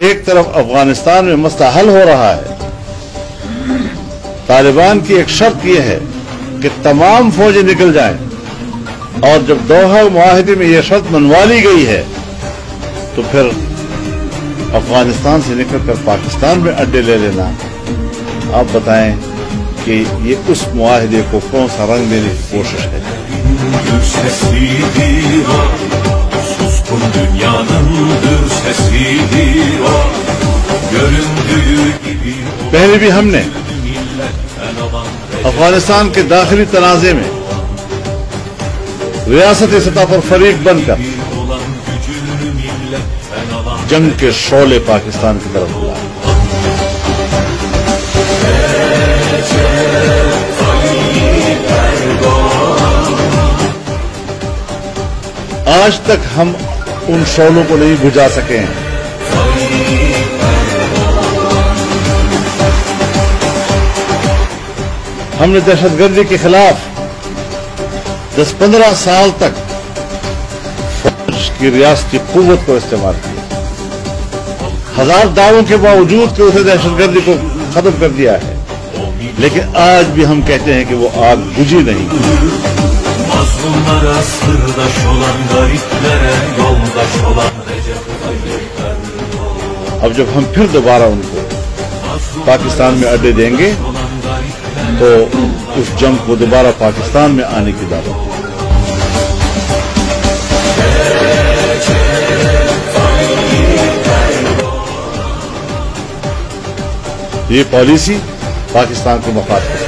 ایک طرف افغانستان میں مسئلہ حل ہو رہا ہے۔ طالبان کی ایک شرط یہ ہے کہ تمام فوجیں نکل جائیں۔ اور جب دوحہ معاہدے میں یہ شرط منوا لی گئی ہے، تو پھر افغانستان سے نکل کر پاکستان میں اڈے لے لینا۔ آپ بتائیں کہ یہ اس معاہدے کو کون سا رنگ دینے کی کوشش ہے؟ پہلے بھی ہم نے افغانستان کے داخلی تنازع میں ریاست سطح پر فریق بن کر جنگ کے شعلے پاکستان کی طرف بلائے آج تک ہم ان شعلوں کو نہیں بجھا سکے ہیں۔ ہم نے دہشت گردی کے خلاف دس پندرہ سال تک فوج کی ریاستی قوت کو استعمال کیا۔ ہزار دعووں کے باوجود کہ اسے دہشت گردی کو ختم کر دیا ہے۔ لیکن آج بھی ہم کہتے ہیں کہ وہ آگ بجھی نہیں۔ اب جب ہم پھر دوبارہ ان کو پاکستان میں اڈے دیں گے تو اس جنگ کو دوبارہ پاکستان میں آنے کی دعوت یہ پالیسی پاکستان کو مفاد کرتا ہے۔